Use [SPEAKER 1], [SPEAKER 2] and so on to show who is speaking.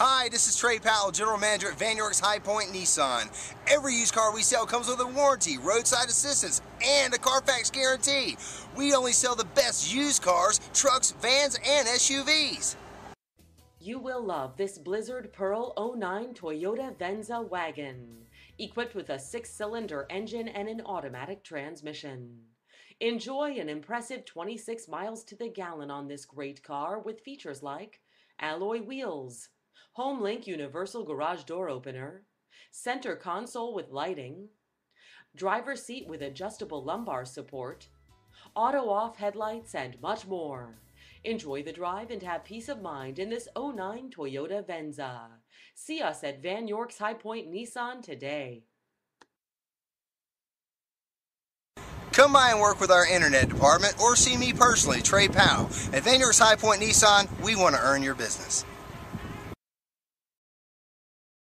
[SPEAKER 1] Hi, this is Trey Powell, General Manager at Vann York's High Point Nissan. Every used car we sell comes with a warranty, roadside assistance, and a Carfax guarantee. We only sell the best used cars, trucks, vans, and SUVs.
[SPEAKER 2] You will love this Blizzard Pearl 09 Toyota Venza wagon, equipped with a six-cylinder engine and an automatic transmission. Enjoy an impressive 26 miles to the gallon on this great car with features like alloy wheels, HomeLink universal garage door opener, center console with lighting, driver seat with adjustable lumbar support, auto off headlights, and much more. Enjoy the drive and have peace of mind in this 09 Toyota Venza. See us at Vann York's High Point Nissan today.
[SPEAKER 1] Come by and work with our internet department or see me personally, Trey Powell. At Vann York's High Point Nissan, we want to earn your business.